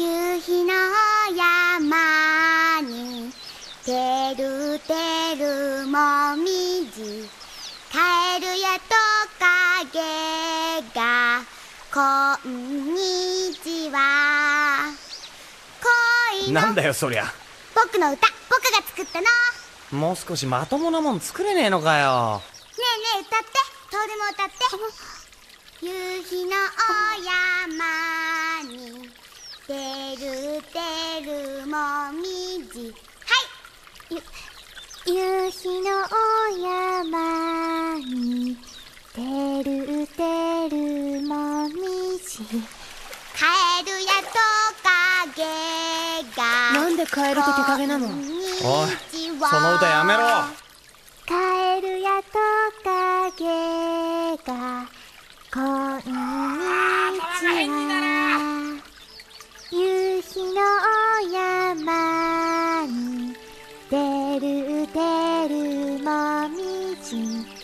夕日の山にてるてるもみじ。カエルやトカゲがこんにちは。恋のなんだよそりゃ。僕の歌。僕が作ったの。ねもう少しまともなもん作れねえのかよ。えねえ歌って。トールも歌って。夕日のお山みじはい。夕日のお山にてるてるもみじ。カエルやトカゲが。なんでカエルとトカゲなの？おいその歌やめろ。るてるもみじ